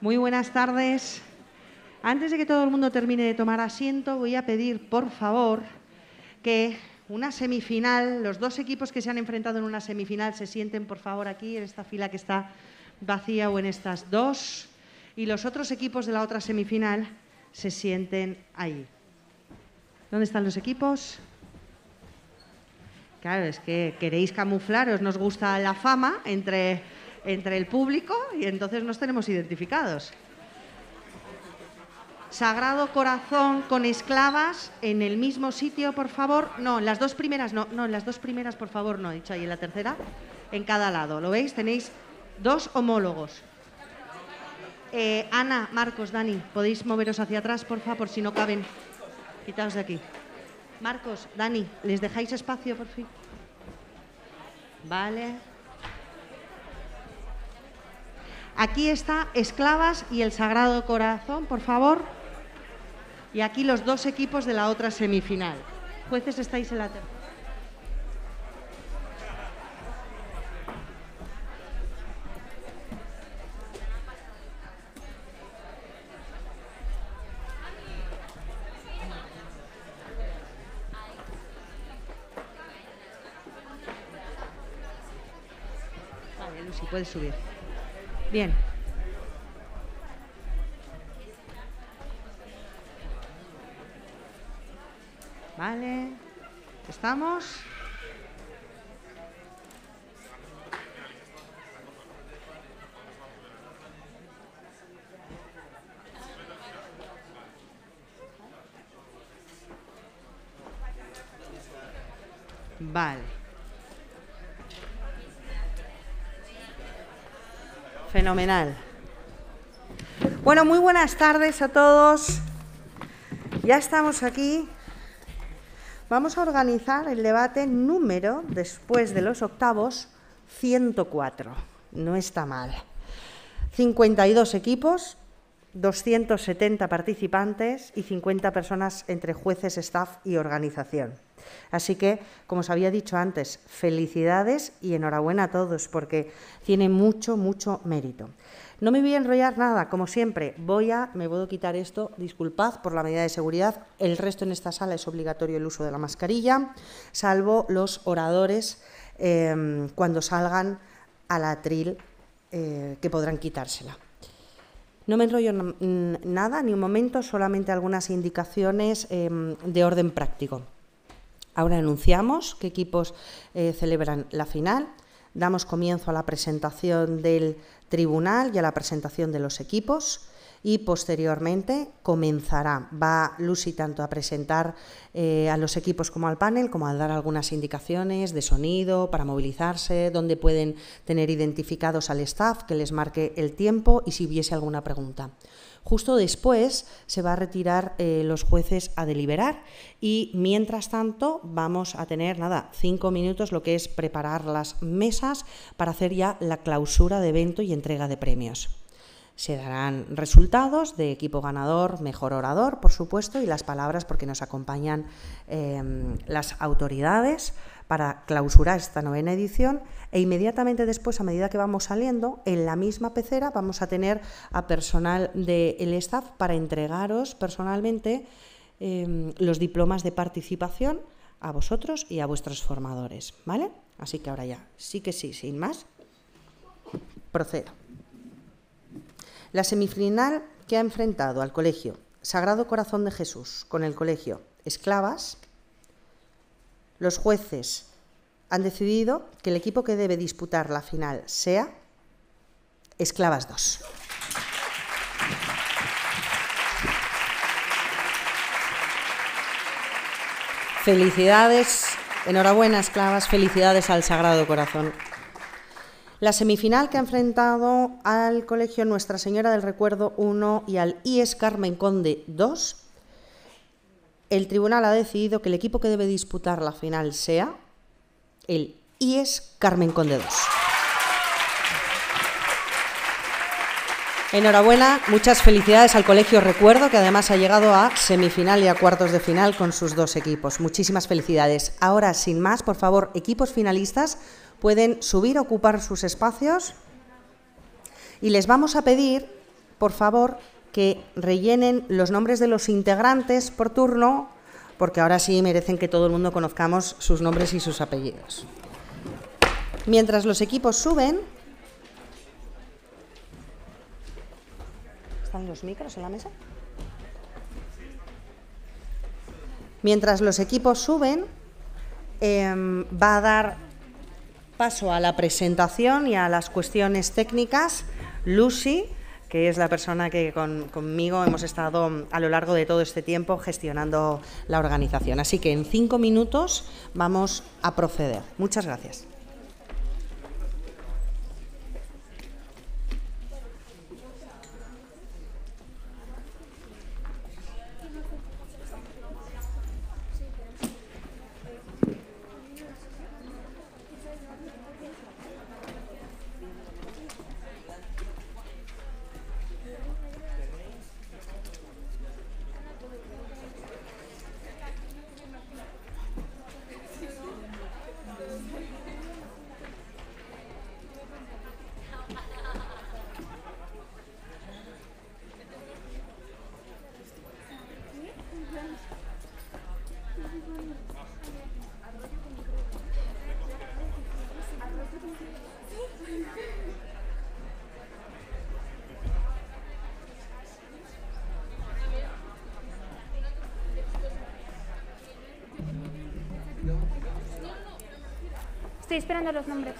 Muy buenas tardes. Antes de que todo el mundo termine de tomar asiento, voy a pedir, por favor, que una semifinal, los dos equipos que se han enfrentado en una semifinal se sienten, por favor, aquí, en esta fila que está vacía o en estas dos, y los otros equipos de la otra semifinal se sienten ahí. ¿Dónde están los equipos? Claro, es que queréis camuflaros, nos gusta la fama entre, entre el público y entonces nos tenemos identificados. Sagrado Corazón con esclavas en el mismo sitio, por favor. No, en las dos primeras no, no, en las dos primeras, por favor, no, he dicho ahí en la tercera, en cada lado. ¿Lo veis? Tenéis dos homólogos. Eh, Ana, Marcos, Dani, podéis moveros hacia atrás, por favor, si no caben. Quitaos de aquí. Marcos, Dani, ¿les dejáis espacio, por fin? Vale. Aquí está Esclavas y el Sagrado Corazón, por favor. Y aquí los dos equipos de la otra semifinal. Jueces, estáis en la tercera. Puedes subir. Bien. Vale. ¿Estamos? Vale. Fenomenal. Bueno, muy buenas tardes a todos. Ya estamos aquí. Vamos a organizar el debate número, después de los octavos, 104. No está mal. 52 equipos, 270 participantes y 50 personas entre jueces, staff y organización. Así que, como os había dicho antes, felicidades y enhorabuena a todos porque tiene mucho, mucho mérito. No me voy a enrollar nada, como siempre, voy a, me puedo quitar esto, disculpad por la medida de seguridad, el resto en esta sala es obligatorio el uso de la mascarilla, salvo los oradores eh, cuando salgan al atril eh, que podrán quitársela. No me enrollo nada, ni un momento, solamente algunas indicaciones eh, de orden práctico. Ahora anunciamos qué equipos eh, celebran la final, damos comienzo a la presentación del tribunal y a la presentación de los equipos y posteriormente comenzará. Va Lucy tanto a presentar eh, a los equipos como al panel, como a dar algunas indicaciones de sonido para movilizarse, donde pueden tener identificados al staff que les marque el tiempo y si hubiese alguna pregunta. Justo después se va a retirar eh, los jueces a deliberar y mientras tanto vamos a tener nada, cinco minutos lo que es preparar las mesas para hacer ya la clausura de evento y entrega de premios. Se darán resultados de equipo ganador, mejor orador, por supuesto, y las palabras porque nos acompañan eh, las autoridades para clausurar esta novena edición e inmediatamente después, a medida que vamos saliendo, en la misma pecera vamos a tener a personal del staff para entregaros personalmente eh, los diplomas de participación a vosotros y a vuestros formadores, ¿vale? Así que ahora ya, sí que sí, sin más, procedo. La semifinal que ha enfrentado al colegio Sagrado Corazón de Jesús con el colegio Esclavas, los jueces han decidido que el equipo que debe disputar la final sea Esclavas 2. Felicidades, enhorabuena Esclavas, felicidades al Sagrado Corazón. La semifinal que ha enfrentado al Colegio Nuestra Señora del Recuerdo 1 y al IES Carmen Conde 2, el tribunal ha decidido que el equipo que debe disputar la final sea el IES Carmen Conde 2. Enhorabuena, muchas felicidades al Colegio Recuerdo, que además ha llegado a semifinal y a cuartos de final con sus dos equipos. Muchísimas felicidades. Ahora, sin más, por favor, equipos finalistas pueden subir, ocupar sus espacios y les vamos a pedir por favor, que rellenen los nombres de los integrantes por turno, porque ahora sí merecen que todo el mundo conozcamos sus nombres y sus apellidos. Mientras los equipos suben... ¿Están los micros en la mesa? Mientras los equipos suben, em, va a dar paso a la presentación y a las cuestiones técnicas. Lucy, que es la persona que conmigo hemos estado a lo largo de todo este tiempo gestionando la organización. Así que en cinco minutos vamos a proceder. Muchas gracias. Estoy esperando los nombres.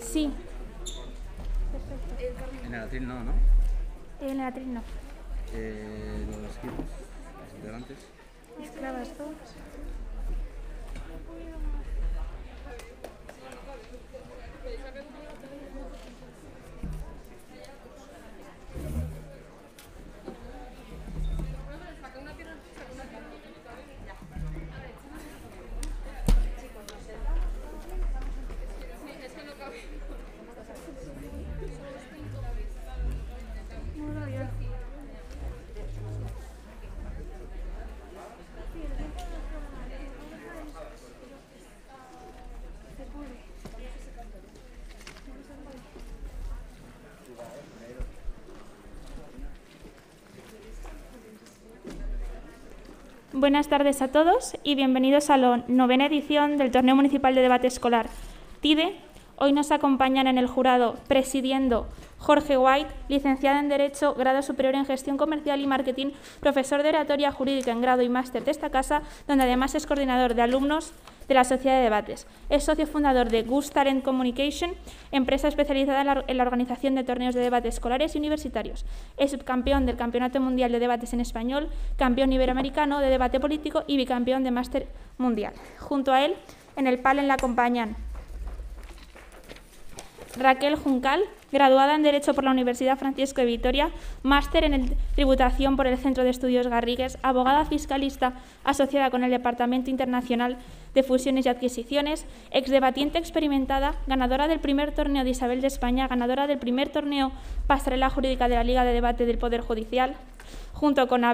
Sí. En el atril no, ¿no? En el atril no. Eh, los equipos, los integrantes. Esclavas todos. Buenas tardes a todos y bienvenidos a la novena edición del Torneo Municipal de Debate Escolar TIDE. Hoy nos acompañan en el jurado presidiendo Jorge White, licenciado en Derecho, grado superior en Gestión Comercial y Marketing, profesor de Oratoria Jurídica en grado y máster de esta casa, donde además es coordinador de alumnos de la Sociedad de Debates. Es socio fundador de Gus Talent Communication, empresa especializada en la, en organización de torneos de debate escolares y universitarios. Es subcampeón del Campeonato Mundial de Debates en Español, campeón iberoamericano de debate político y bicampeón de máster mundial. Junto a él, en el panel la acompañan Raquel Juncal, graduada en Derecho por la Universidad Francisco de Vitoria, máster en Tributación por el Centro de Estudios Garrigues, abogada fiscalista asociada con el Departamento Internacional de Fusiones y Adquisiciones, exdebatiente experimentada, ganadora del primer torneo de Isabel de España, ganadora del primer torneo Pasarela Jurídica de la Liga de Debate del Poder Judicial, junto con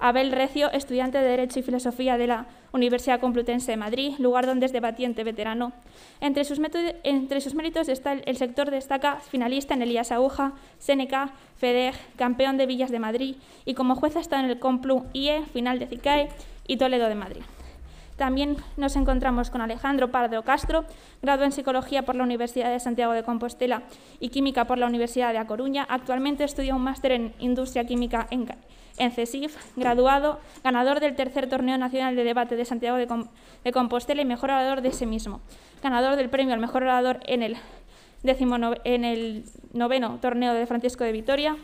Abel Recio, estudiante de Derecho y Filosofía de la Universidad Complutense de Madrid, lugar donde es debatiente veterano. Entre sus, méritos está el, el, sector destaca finalista en Elías Aguja, Seneca, FEDEG, campeón de Villas de Madrid y como jueza está en el Complu IE, final de CICAE y Toledo de Madrid. También nos encontramos con Alejandro Pardo Castro, graduado en Psicología por la Universidad de Santiago de Compostela y Química por la Universidad de A Coruña. Actualmente estudia un máster en Industria Química en, en CESIF, graduado, ganador del tercer Torneo Nacional de Debate de Santiago de, Com de Compostela y mejor orador de ese mismo. Ganador del premio al mejor orador en el, en el noveno Torneo de Francisco de Vitoria.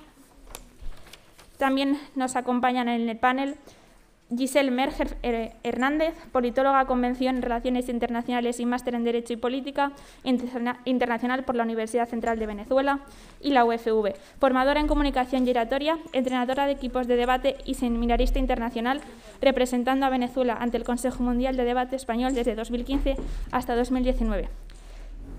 También nos acompañan en el panel Giselle Merger Hernández, politóloga convención en Relaciones Internacionales y máster en Derecho y Política Internacional por la Universidad Central de Venezuela y la UFV, formadora en Comunicación Giratoria, entrenadora de equipos de debate y seminarista internacional, representando a Venezuela ante el Consejo Mundial de Debate Español desde 2015 hasta 2019.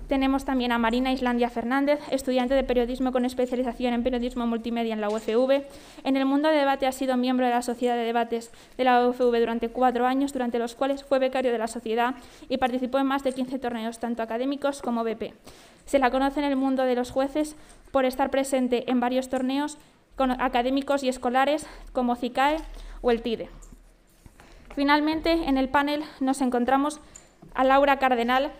Tenemos también a Marina Islandia Fernández, estudiante de periodismo con especialización en periodismo multimedia en la UFV. En el mundo de debate ha sido miembro de la Sociedad de Debates de la UFV durante cuatro años, durante los cuales fue becario de la sociedad y participó en más de 15 torneos, tanto académicos como BP. Se la conoce en el mundo de los jueces por estar presente en varios torneos académicos y escolares como CICAE o el TIDE. Finalmente, en el panel nos encontramos a Laura Cardenal,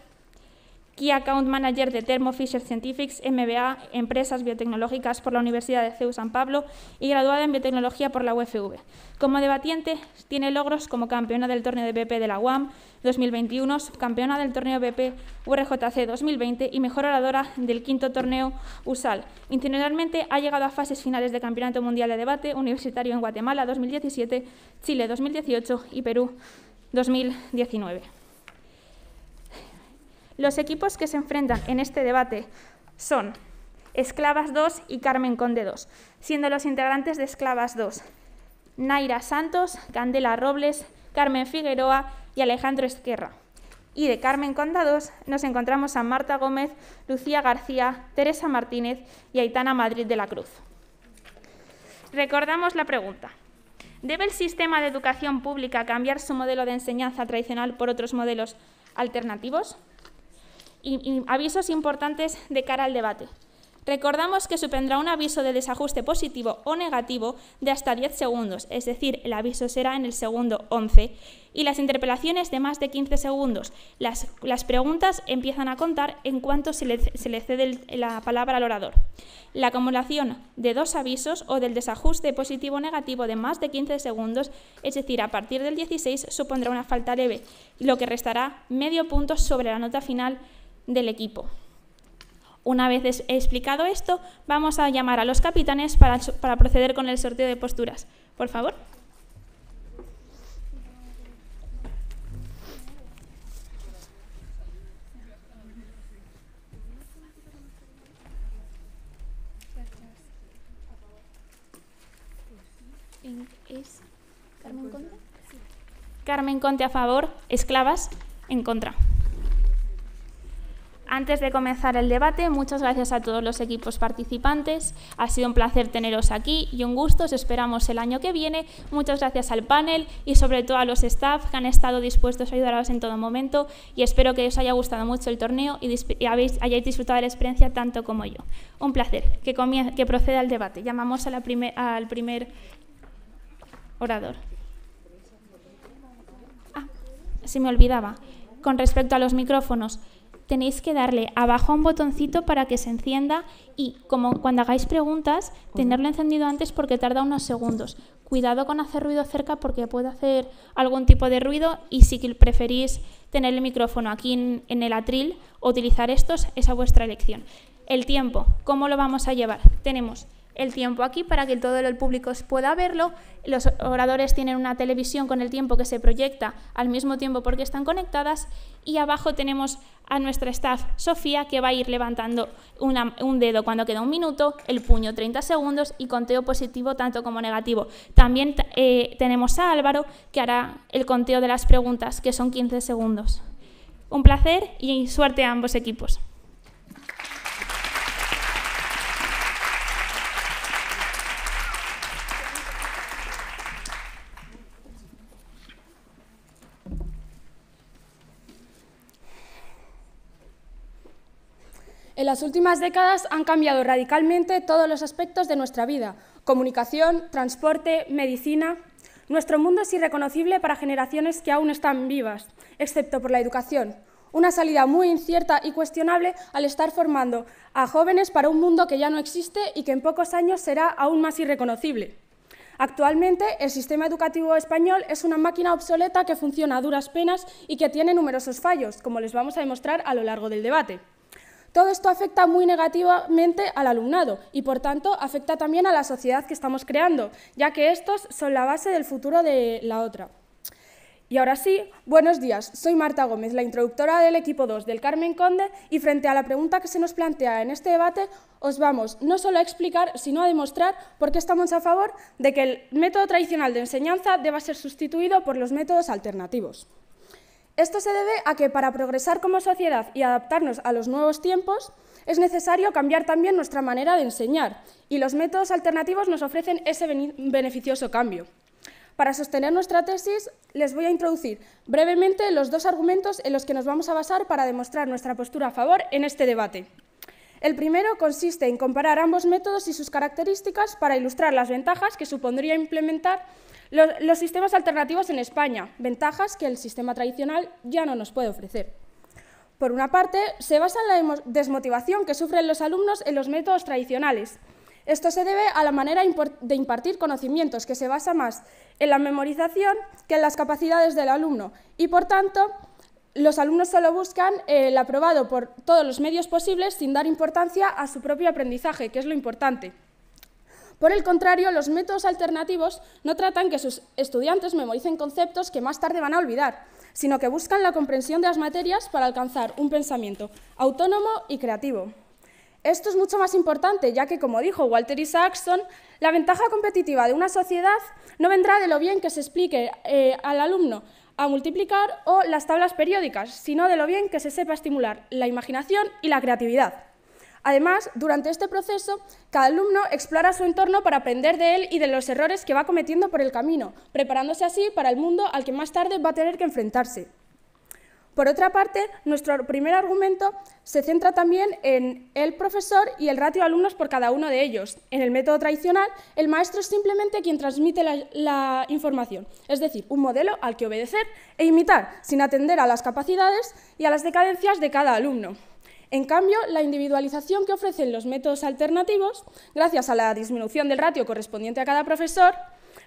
Key Account Manager de Thermo Fisher Scientific, MBA, Empresas Biotecnológicas por la Universidad de CEU San Pablo y graduada en Biotecnología por la UFV. Como debatiente, tiene logros como campeona del torneo de BP de la UAM 2021, campeona del torneo BP URJC 2020 y mejor oradora del quinto torneo USAL. Institucionalmente ha llegado a fases finales de Campeonato Mundial de Debate Universitario en Guatemala 2017, Chile 2018 y Perú 2019. Los equipos que se enfrentan en este debate son Esclavas 2 y Carmen Conde 2, siendo los integrantes de Esclavas 2 Naira Santos, Candela Robles, Carmen Figueroa y Alejandro Esquerra. Y de Carmen Conde 2 nos encontramos a Marta Gómez, Lucía García, Teresa Martínez y Aitana Madrid de la Cruz. Recordamos la pregunta. ¿Debe el sistema de educación pública cambiar su modelo de enseñanza tradicional por otros modelos alternativos? Avisos importantes de cara al debate. Recordamos que supondrá un aviso de desajuste positivo o negativo de hasta 10 segundos, es decir, el aviso será en el segundo 11, y las interpelaciones de más de 15 segundos. Las, preguntas empiezan a contar en cuanto se le, se le cede la palabra al orador. La acumulación de dos avisos o del desajuste positivo o negativo de más de 15 segundos, es decir, a partir del 16, supondrá una falta leve, lo que restará medio punto sobre la nota final del equipo. Una vez explicado esto, vamos a llamar a los capitanes para, para proceder con el sorteo de posturas. Por favor. Carmen Conte? Carmen Conte a favor, esclavas en contra. Antes de comenzar el debate, muchas gracias a todos los equipos participantes. Ha sido un placer teneros aquí y un gusto. Os esperamos el año que viene. Muchas gracias al panel y sobre todo a los staff que han estado dispuestos a ayudaros en todo momento. Y espero que os haya gustado mucho el torneo y, hayáis disfrutado de la experiencia tanto como yo. Un placer. Que, que proceda el debate. Llamamos al primer orador. Ah, se me olvidaba. Con respecto a los micrófonos tenéis que darle abajo a un botoncito para que se encienda y como cuando hagáis preguntas, tenerlo encendido antes porque tarda unos segundos. Cuidado con hacer ruido cerca porque puede hacer algún tipo de ruido y si preferís tener el micrófono aquí en, el atril o utilizar estos, es a vuestra elección. El tiempo, ¿cómo lo vamos a llevar? Tenemos el tiempo aquí para que todo el público pueda verlo. Los oradores tienen una televisión con el tiempo que se proyecta al mismo tiempo porque están conectadas y abajo tenemos a nuestra staff Sofía que va a ir levantando un dedo cuando queda un minuto, el puño 30 segundos y conteo positivo tanto como negativo. También eh, tenemos a Álvaro que hará el conteo de las preguntas que son 15 segundos. Un placer y suerte a ambos equipos. En las últimas décadas han cambiado radicalmente todos los aspectos de nuestra vida, comunicación, transporte, medicina. Nuestro mundo es irreconocible para generaciones que aún están vivas, excepto por la educación, una salida muy incierta y cuestionable al estar formando a jóvenes para un mundo que ya no existe y que en pocos años será aún más irreconocible. Actualmente, el sistema educativo español es una máquina obsoleta que funciona a duras penas y que tiene numerosos fallos, como les vamos a demostrar a lo largo del debate. Todo esto afecta muy negativamente al alumnado y, por tanto, afecta también a la sociedad que estamos creando, ya que estos son la base del futuro de la otra. Y ahora sí, buenos días. Soy Marta Gómez, la introductora del equipo 2 del Carmen Conde, y frente a la pregunta que se nos plantea en este debate, os vamos no solo a explicar, sino a demostrar por qué estamos a favor de que el método tradicional de enseñanza deba ser sustituido por los métodos alternativos. Esto se debe a que para progresar como sociedad y adaptarnos a los nuevos tiempos, es necesario cambiar también nuestra manera de enseñar y los métodos alternativos nos ofrecen ese beneficioso cambio. Para sostener nuestra tesis, les voy a introducir brevemente los dos argumentos en los que nos vamos a basar para demostrar nuestra postura a favor en este debate. El primero consiste en comparar ambos métodos y sus características para ilustrar las ventajas que supondría implementar los, sistemas alternativos en España, ventajas que el sistema tradicional ya no nos puede ofrecer. Por una parte, se basa en la desmotivación que sufren los alumnos en los métodos tradicionales. Esto se debe a la manera de impartir conocimientos, que se basa más en la memorización que en las capacidades del alumno y, por tanto, los alumnos solo buscan el aprobado por todos los medios posibles sin dar importancia a su propio aprendizaje, que es lo importante. Por el contrario, los métodos alternativos no tratan que sus estudiantes memoricen conceptos que más tarde van a olvidar, sino que buscan la comprensión de las materias para alcanzar un pensamiento autónomo y creativo. Esto es mucho más importante, ya que, como dijo Walter Isaacson, la ventaja competitiva de una sociedad no vendrá de lo bien que se explique eh, al alumno a multiplicar o las tablas periódicas, sino de lo bien que se sepa estimular la imaginación y la creatividad. Además, durante este proceso, cada alumno explora su entorno para aprender de él y de los errores que va cometiendo por el camino, preparándose así para el mundo al que más tarde va a tener que enfrentarse. Por otra parte, nuestro primer argumento se centra también en el profesor y el ratio de alumnos por cada uno de ellos. En el método tradicional, el maestro es simplemente quien transmite la, la, información, es decir, un modelo al que obedecer e imitar, sin atender a las capacidades y a las decadencias de cada alumno. En cambio, la individualización que ofrecen los métodos alternativos, gracias a la disminución del ratio correspondiente a cada profesor,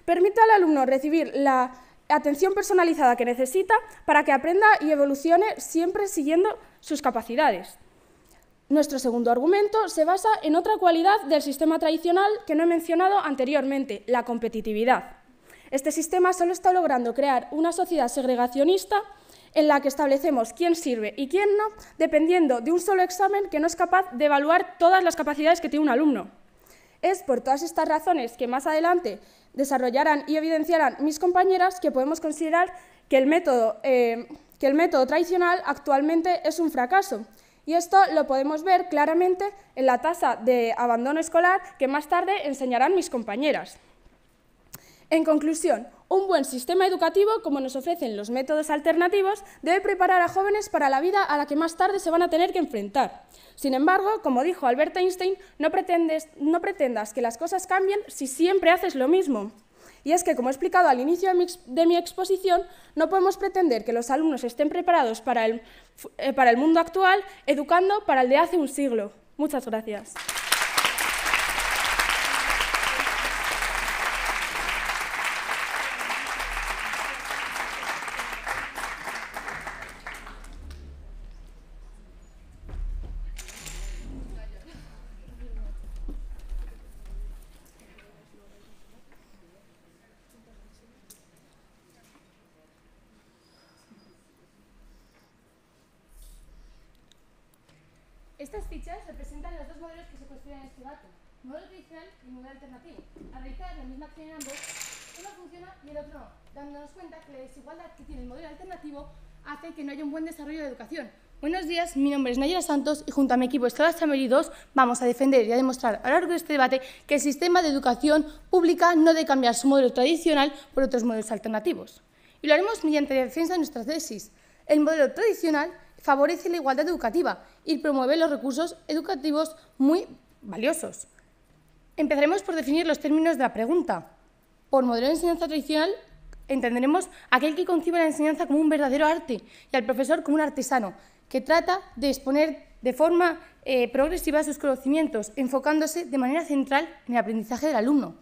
permite al alumno recibir la atención personalizada que necesita para que aprenda y evolucione siempre siguiendo sus capacidades. Nuestro segundo argumento se basa en otra cualidad del sistema tradicional que no he mencionado anteriormente, la competitividad. Este sistema solo está logrando crear una sociedad segregacionista en la que establecemos quién sirve y quién no, dependiendo de un solo examen que no es capaz de evaluar todas las capacidades que tiene un alumno. Es por todas estas razones que más adelante desarrollarán y evidenciarán mis compañeras que podemos considerar que el método, eh, que el método tradicional actualmente es un fracaso. Y esto lo podemos ver claramente en la tasa de abandono escolar que más tarde enseñarán mis compañeras. En conclusión, un buen sistema educativo, como nos ofrecen los métodos alternativos, debe preparar a jóvenes para la vida a la que más tarde se van a tener que enfrentar. Sin embargo, como dijo Albert Einstein, no, no pretendas que las cosas cambien si siempre haces lo mismo. Y es que, como he explicado al inicio de mi, de mi exposición, no podemos pretender que los alumnos estén preparados para el, eh, para el mundo actual educando para el de hace un siglo. Muchas gracias. Estas fichas representan los dos modelos que se en este debate, modelo tradicional y modelo alternativo. Al realizar la misma acción en ambos, uno funciona y el otro no, dándonos cuenta que la desigualdad que tiene el modelo alternativo hace que no haya un buen desarrollo de educación. Buenos días, mi nombre es Nayara Santos y junto a mi equipo Estrada Chameli 2 vamos a defender y a demostrar a lo largo de este debate que el sistema de educación pública no debe cambiar su modelo tradicional por otros modelos alternativos. Y lo haremos mediante la defensa de nuestra tesis. El modelo tradicional favorece la igualdad educativa y promueve los recursos educativos muy valiosos. Empezaremos por definir los términos de la pregunta. Por modelo de enseñanza tradicional entenderemos aquel que concibe la enseñanza como un verdadero arte y al profesor como un artesano, que trata de exponer de forma eh, progresiva sus conocimientos, enfocándose de manera central en el aprendizaje del alumno.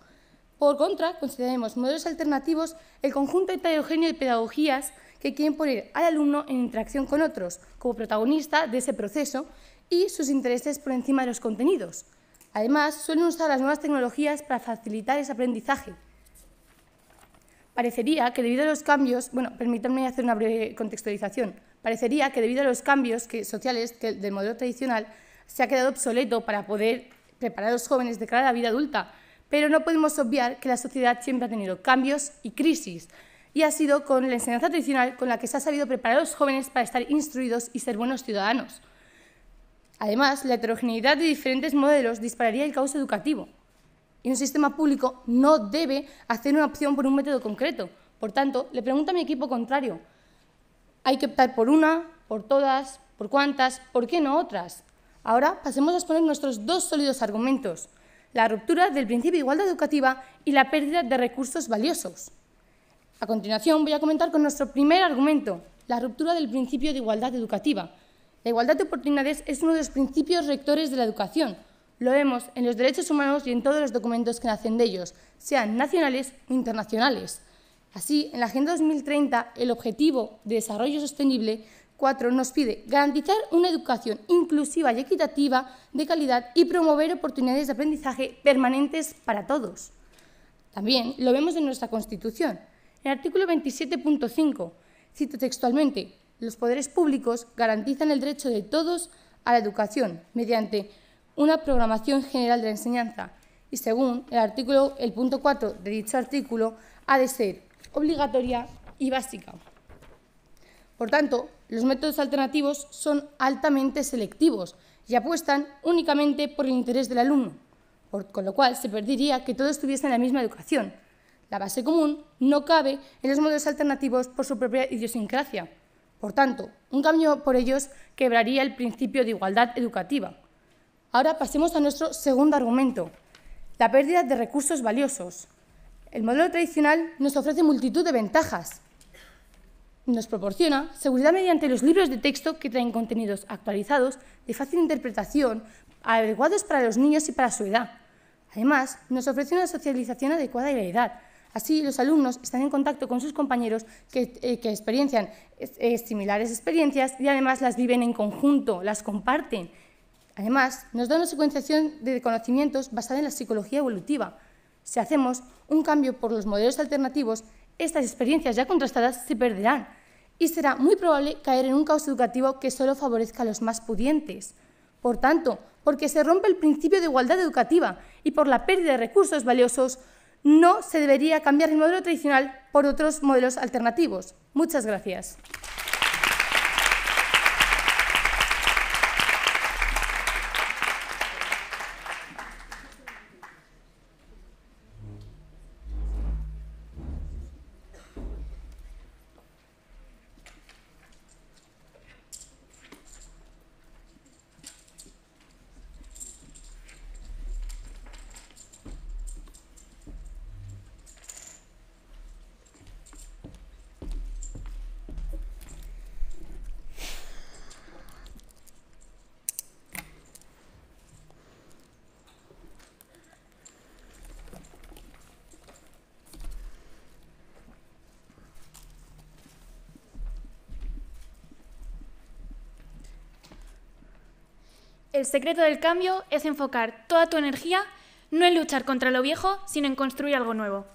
Por contra, consideraremos modelos alternativos el conjunto heterogéneo de pedagogías que quieren poner al alumno en interacción con otros, como protagonista de ese proceso, y sus intereses por encima de los contenidos. Además, suelen usar las nuevas tecnologías para facilitar ese aprendizaje. Parecería que debido a los cambios, bueno, permítanme hacer una breve contextualización, parecería que debido a los cambios sociales del modelo tradicional se ha quedado obsoleto para poder preparar a los jóvenes de cara a la vida adulta, pero no podemos obviar que la sociedad siempre ha tenido cambios y crisis, y ha sido con la enseñanza tradicional con la que se ha sabido preparar a los jóvenes para estar instruidos y ser buenos ciudadanos. Además, la heterogeneidad de diferentes modelos dispararía el caos educativo. Y un sistema público no debe hacer una opción por un método concreto. Por tanto, le pregunto a mi equipo contrario, ¿hay que optar por una, por todas, por cuántas, por qué no otras? Ahora pasemos a exponer nuestros dos sólidos argumentos, la ruptura del principio de igualdad educativa y la pérdida de recursos valiosos. A continuación voy a comentar con nuestro primer argumento, la ruptura del principio de igualdad educativa. La igualdad de oportunidades es uno de los principios rectores de la educación. Lo vemos en los derechos humanos y en todos los documentos que nacen de ellos, sean nacionales o internacionales. Así, en la Agenda 2030, el Objetivo de Desarrollo Sostenible 4 nos pide garantizar una educación inclusiva y equitativa de calidad y promover oportunidades de aprendizaje permanentes para todos. También lo vemos en nuestra Constitución. El artículo 27.5, cito textualmente, los poderes públicos garantizan el derecho de todos a la educación mediante una programación general de la enseñanza y según el artículo el punto 4 de dicho artículo ha de ser obligatoria y básica. Por tanto, los métodos alternativos son altamente selectivos y apuestan únicamente por el interés del alumno, con lo cual se perdería que todos tuviesen la misma educación. La base común no cabe en los modelos alternativos por su propia idiosincrasia. Por tanto, un cambio por ellos quebraría el principio de igualdad educativa. Ahora pasemos a nuestro segundo argumento, la pérdida de recursos valiosos. El modelo tradicional nos ofrece multitud de ventajas, nos proporciona seguridad mediante los libros de texto que traen contenidos actualizados, de fácil interpretación, adecuados para los niños y para su edad. Además, nos ofrece una socialización adecuada a la edad. Así, los alumnos están en contacto con sus compañeros que, eh, experiencian similares experiencias y además las viven en conjunto, las comparten. Además, nos da una secuenciación de conocimientos basada en la psicología evolutiva. Si hacemos un cambio por los modelos alternativos, estas experiencias ya contrastadas se perderán y será muy probable caer en un caos educativo que solo favorezca a los más pudientes. Por tanto, porque se rompe el principio de igualdad educativa y por la pérdida de recursos valiosos, no se debería cambiar el modelo tradicional por otros modelos alternativos. Muchas gracias. El secreto del cambio es enfocar toda tu energía no en luchar contra lo viejo, sino en construir algo nuevo.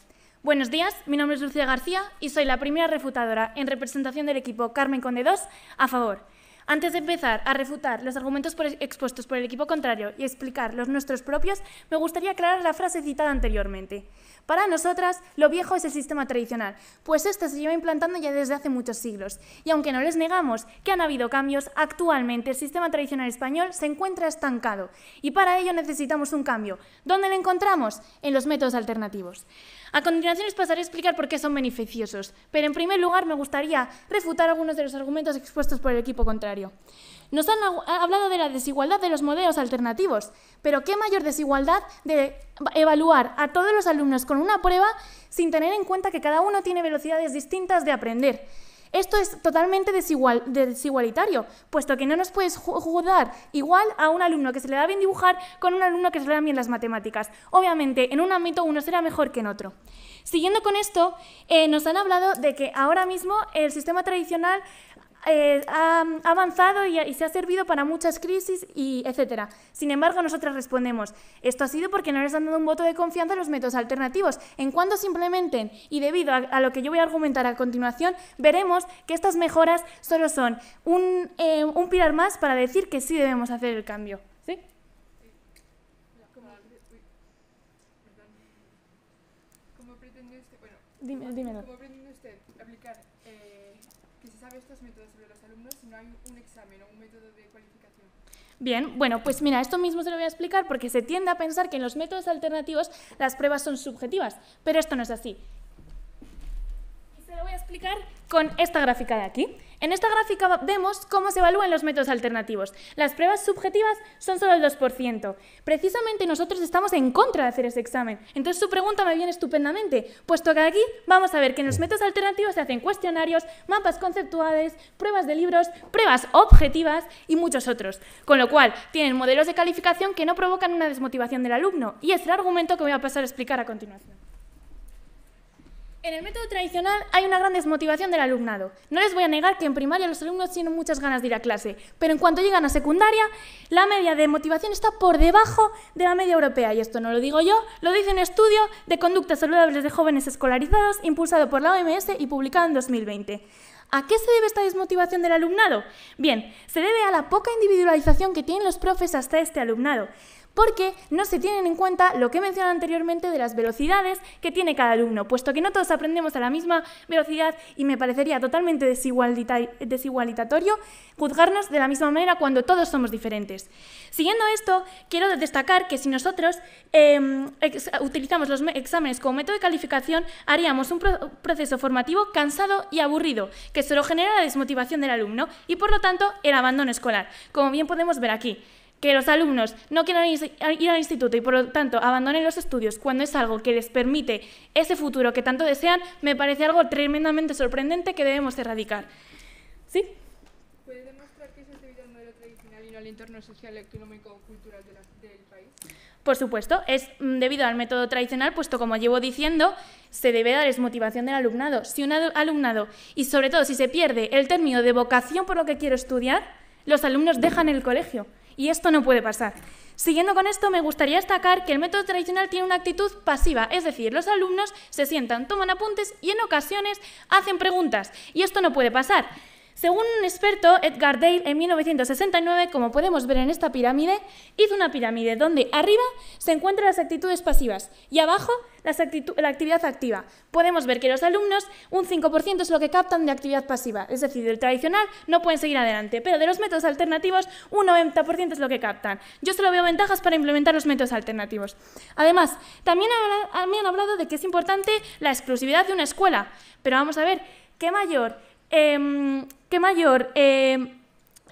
Buenos días, mi nombre es Lucía García y soy la primera refutadora en representación del equipo Carmen Conde 2 a favor. Antes de empezar a refutar los argumentos expuestos por el equipo contrario y explicar los nuestros propios, me gustaría aclarar la frase citada anteriormente. Para nosotras, lo viejo es el sistema tradicional, pues este se lleva implantando ya desde hace muchos siglos. Y aunque no les negamos que han habido cambios, actualmente el sistema tradicional español se encuentra estancado. Y para ello necesitamos un cambio. ¿Dónde lo encontramos? En los métodos alternativos. A continuación les pasaré a explicar por qué son beneficiosos, pero en primer lugar me gustaría refutar algunos de los argumentos expuestos por el equipo contrario. Nos han hablado de la desigualdad de los modelos alternativos, pero ¿qué mayor desigualdad de evaluar a todos los alumnos con una prueba sin tener en cuenta que cada uno tiene velocidades distintas de aprender? Esto es totalmente desigual, desigualitario, puesto que no nos puedes juzgar igual a un alumno que se le da bien dibujar con un alumno que se le da bien las matemáticas. Obviamente, en un ámbito uno será mejor que en otro. Siguiendo con esto, eh, nos han hablado de que ahora mismo el sistema tradicional eh, ha avanzado y, se ha servido para muchas crisis, y etcétera. Sin embargo, nosotros respondemos, esto ha sido porque no les han dado un voto de confianza a los métodos alternativos. En cuanto se implementen, y debido a, lo que yo voy a argumentar a continuación, veremos que estas mejoras solo son un, eh, un pilar más para decir que sí debemos hacer el cambio. ¿Sí? ¿Cómo pretende usted, bueno, Dime, dímelo. ¿cómo pretende usted cabe estos métodos sobre los alumnos si no hay un examen o un método de cualificación? Bien, bueno, pues mira, esto mismo se lo voy a explicar porque se tiende a pensar que en los métodos alternativos las pruebas son subjetivas, pero esto no es así. Voy a explicar con esta gráfica de aquí. En esta gráfica vemos cómo se evalúan los métodos alternativos. Las pruebas subjetivas son solo el 2%. Precisamente nosotros estamos en contra de hacer ese examen. Entonces su pregunta me viene estupendamente, puesto que aquí vamos a ver que en los métodos alternativos se hacen cuestionarios, mapas conceptuales, pruebas de libros, pruebas objetivas y muchos otros. Con lo cual, tienen modelos de calificación que no provocan una desmotivación del alumno. Y es el argumento que voy a pasar a explicar a continuación. En el método tradicional hay una gran desmotivación del alumnado. No les voy a negar que en primaria los alumnos tienen muchas ganas de ir a clase, pero en cuanto llegan a secundaria, la media de motivación está por debajo de la media europea. Y esto no lo digo yo, lo dice un estudio de conductas saludables de jóvenes escolarizados impulsado por la OMS y publicado en 2020. ¿A qué se debe esta desmotivación del alumnado? Bien, se debe a la poca individualización que tienen los profes hasta este alumnado porque no se tienen en cuenta lo que he mencionado anteriormente de las velocidades que tiene cada alumno, puesto que no todos aprendemos a la misma velocidad y me parecería totalmente desigualitatorio juzgarnos de la misma manera cuando todos somos diferentes. Siguiendo esto, quiero destacar que si nosotros em, utilizamos los exámenes como método de calificación, haríamos un proceso formativo cansado y aburrido, que solo genera la desmotivación del alumno y, por lo tanto, el abandono escolar, como bien podemos ver aquí que los alumnos no quieran ir al instituto y por lo tanto abandonen los estudios cuando es algo que les permite ese futuro que tanto desean, me parece algo tremendamente sorprendente que debemos erradicar. ¿Sí? ¿Puede demostrar que eso es debido al modelo tradicional y no al entorno social, económico o cultural del país? Por supuesto, es mm, debido al método tradicional, puesto como llevo diciendo, se debe dar desmotivación del alumnado. Si un alumnado, y sobre todo si se pierde el término de vocación por lo que quiero estudiar, los alumnos dejan el colegio. Y esto no puede pasar. Siguiendo con esto, me gustaría destacar que el método tradicional tiene una actitud pasiva, es decir, los alumnos se sientan, toman apuntes y en ocasiones hacen preguntas. Y esto no puede pasar. Según un experto, Edgar Dale, en 1969, como podemos ver en esta pirámide, hizo una pirámide donde arriba se encuentran las actitudes pasivas y abajo la actividad activa. Podemos ver que los alumnos, un 5% es lo que captan de actividad pasiva, es decir, del tradicional no pueden seguir adelante, pero de los métodos alternativos, un 90% es lo que captan. Yo solo veo ventajas para implementar los métodos alternativos. Además, también me han hablado de que es importante la exclusividad de una escuela, pero vamos a ver, ¿qué mayor Em, ¿qué mayor em,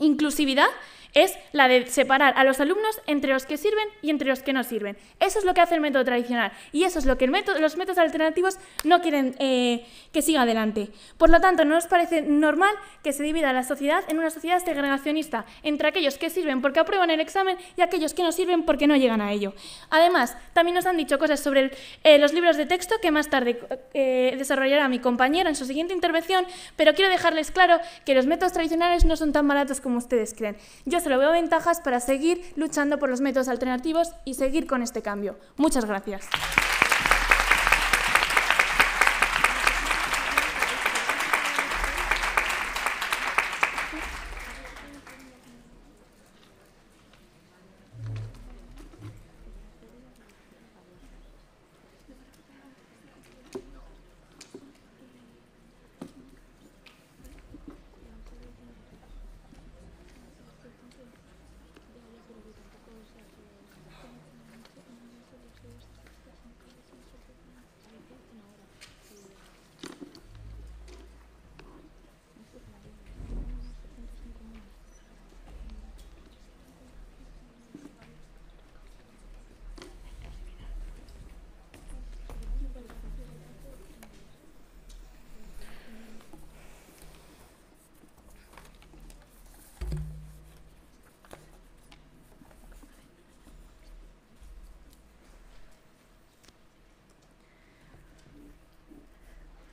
inclusividad es la de separar a los alumnos entre los que sirven y entre los que no sirven. Eso es lo que hace el método tradicional y eso es lo que los métodos alternativos no quieren eh, que siga adelante. Por lo tanto, no nos parece normal que se divida la sociedad en una sociedad segregacionista entre aquellos que sirven porque aprueban el examen y aquellos que no sirven porque no llegan a ello. Además, también nos han dicho cosas sobre eh, los libros de texto que más tarde eh, desarrollará mi compañera en su siguiente intervención, pero quiero dejarles claro que los métodos tradicionales no son tan baratos como ustedes creen. Yo se lo veo ventajas para seguir luchando por los métodos alternativos y seguir con este cambio. Muchas gracias.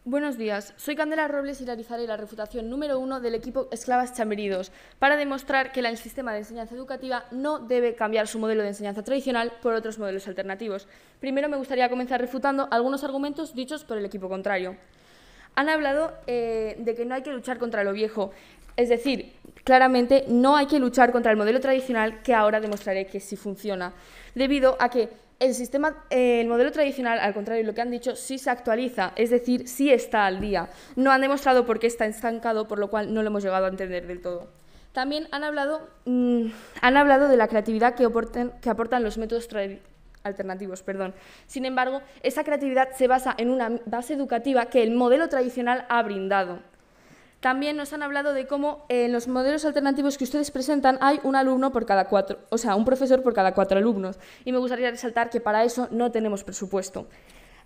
Buenos días, soy Candela Robles y realizaré la refutación número uno del equipo Esclavas Chamberidos para demostrar que el sistema de enseñanza educativa no debe cambiar su modelo de enseñanza tradicional por otros modelos alternativos. Primero me gustaría comenzar refutando algunos argumentos dichos por el equipo contrario. Han hablado eh, de que no hay que luchar contra lo viejo, es decir, claramente no hay que luchar contra el modelo tradicional que ahora demostraré que sí funciona, debido a que el sistema, el modelo tradicional, al contrario de lo que han dicho, sí se actualiza, es decir, sí está al día. No han demostrado por qué está estancado, por lo cual no lo hemos llegado a entender del todo. También han hablado, mm, han hablado de la creatividad que, que aportan los métodos alternativos. Perdón. Sin embargo, esa creatividad se basa en una base educativa que el modelo tradicional ha brindado. También nos han hablado de cómo en los modelos alternativos que ustedes presentan hay un alumno por cada cuatro, o sea, un profesor por cada cuatro alumnos. Y me gustaría resaltar que para eso no tenemos presupuesto.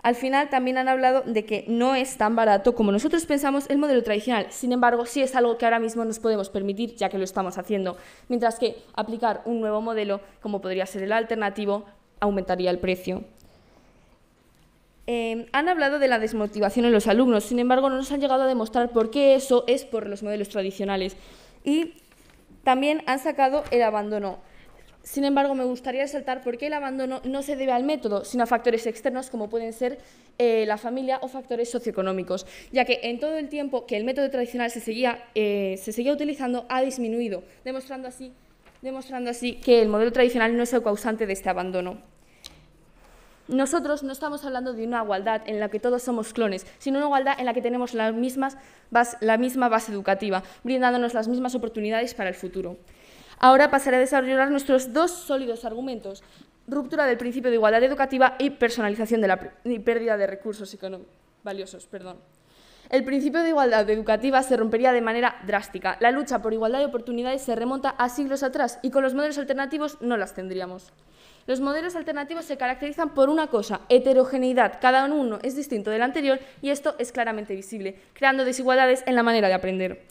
Al final también han hablado de que no es tan barato como nosotros pensamos el modelo tradicional. Sin embargo, sí es algo que ahora mismo nos podemos permitir, ya que lo estamos haciendo. Mientras que aplicar un nuevo modelo, como podría ser el alternativo, aumentaría el precio. Eh, han hablado de la desmotivación en los alumnos, sin embargo, no nos han llegado a demostrar por qué eso es por los modelos tradicionales. Y también han sacado el abandono. Sin embargo, me gustaría resaltar por qué el abandono no se debe al método, sino a factores externos como pueden ser eh, la familia o factores socioeconómicos, ya que en todo el tiempo que el método tradicional se seguía, eh, se seguía utilizando ha disminuido, demostrando así que el modelo tradicional no es el causante de este abandono. Nosotros no estamos hablando de una igualdad en la que todos somos clones, sino una igualdad en la que tenemos la misma base educativa, brindándonos las mismas oportunidades para el futuro. Ahora pasaré a desarrollar nuestros dos sólidos argumentos, ruptura del principio de igualdad educativa y personalización de la pérdida de recursos valiosos. Perdón. El principio de igualdad educativa se rompería de manera drástica. La lucha por igualdad de oportunidades se remonta a siglos atrás y con los modelos alternativos no las tendríamos. Los modelos alternativos se caracterizan por una cosa, heterogeneidad. Cada uno es distinto del anterior y esto es claramente visible, creando desigualdades en la manera de aprender.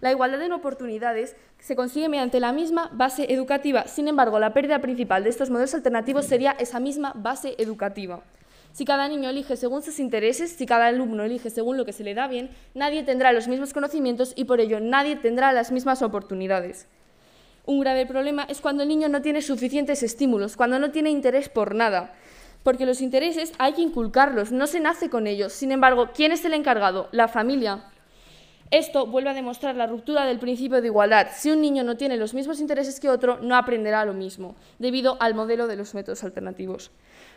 La igualdad en oportunidades se consigue mediante la misma base educativa. Sin embargo, la pérdida principal de estos modelos alternativos sería esa misma base educativa. Si cada niño elige según sus intereses, si cada alumno elige según lo que se le da bien, nadie tendrá los mismos conocimientos y por ello nadie tendrá las mismas oportunidades. Un grave problema es cuando el niño no tiene suficientes estímulos, cuando no tiene interés por nada. Porque los intereses hay que inculcarlos, no se nace con ellos. Sin embargo, ¿quién es el encargado? La familia. Esto vuelve a demostrar la ruptura del principio de igualdad. Si un niño no tiene los mismos intereses que otro, no aprenderá lo mismo, debido al modelo de los métodos alternativos.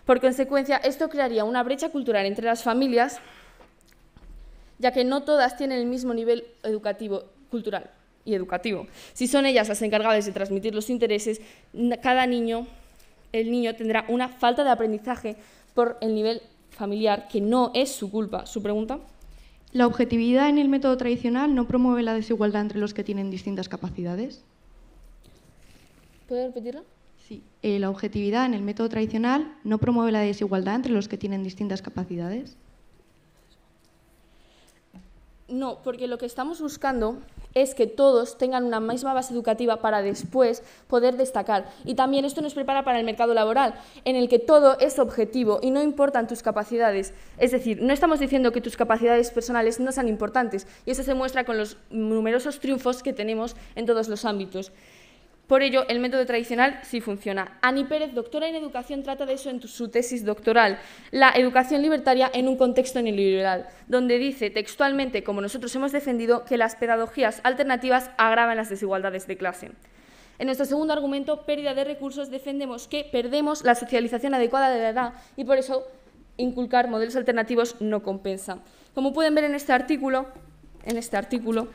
Por consecuencia, esto crearía una brecha cultural entre las familias, ya que no todas tienen el mismo nivel educativo, cultural y educativo. Si son ellas las encargadas de transmitir los intereses, cada niño, el niño tendrá una falta de aprendizaje por el nivel familiar, que no es su culpa. ¿Su pregunta? ¿La objetividad en el método tradicional no promueve la desigualdad entre los que tienen distintas capacidades? ¿Puede repetirlo? Sí. Eh, ¿La objetividad en el método tradicional no promueve la desigualdad entre los que tienen distintas capacidades? No, porque lo que estamos buscando es que todos tengan una misma base educativa para después poder destacar. Y también esto nos prepara para el mercado laboral, en el que todo es objetivo y no importan tus capacidades. Es decir, no estamos diciendo que tus capacidades personales no sean importantes, y eso se muestra con los numerosos triunfos que tenemos en todos los ámbitos. Por ello, el método tradicional sí funciona. Ani Pérez, doctora en educación, trata de eso en su tesis doctoral, la educación libertaria en un contexto neoliberal, donde dice textualmente, como nosotros hemos defendido, que las pedagogías alternativas agravan las desigualdades de clase. En nuestro segundo argumento, pérdida de recursos, defendemos que perdemos la socialización adecuada de la edad y por eso inculcar modelos alternativos no compensa. Como pueden ver en este artículo, en este artículo,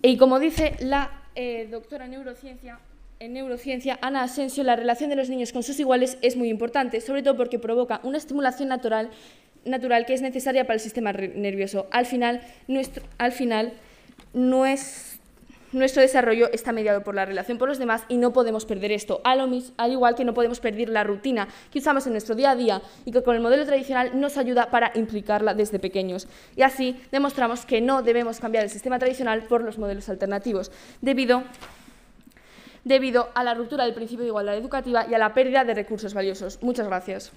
y como dice la eh, doctora en neurociencia, en neurociencia, Ana Asensio, la relación de los niños con sus iguales es muy importante, sobre todo porque provoca una estimulación natural, natural que es necesaria para el sistema nervioso. Al final, nuestro, al final nuestro desarrollo está mediado por la relación con los demás y no podemos perder esto, al igual que no podemos perder la rutina que usamos en nuestro día a día y que con el modelo tradicional nos ayuda para implicarla desde pequeños. Y así demostramos que no debemos cambiar el sistema tradicional por los modelos alternativos, debido debido a la ruptura del principio de igualdad educativa y a la pérdida de recursos valiosos. Muchas gracias.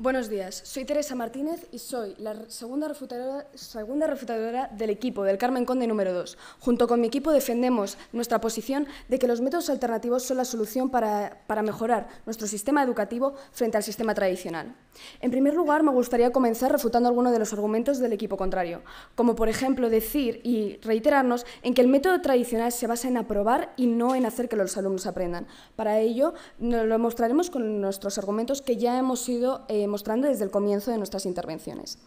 Buenos días, soy Teresa Martínez y soy la segunda refutadora, segunda refutadora del equipo del Carmen Conde número 2. Junto con mi equipo defendemos nuestra posición de que los métodos alternativos son la solución para, para mejorar nuestro sistema educativo frente al sistema tradicional. En primer lugar, me gustaría comenzar refutando algunos de los argumentos del equipo contrario, como por ejemplo decir y reiterarnos en que el método tradicional se basa en aprobar y no en hacer que los alumnos aprendan. Para ello, lo mostraremos con nuestros argumentos que ya hemos ido eh, mostrando desde el comienzo de nuestras intervenciones.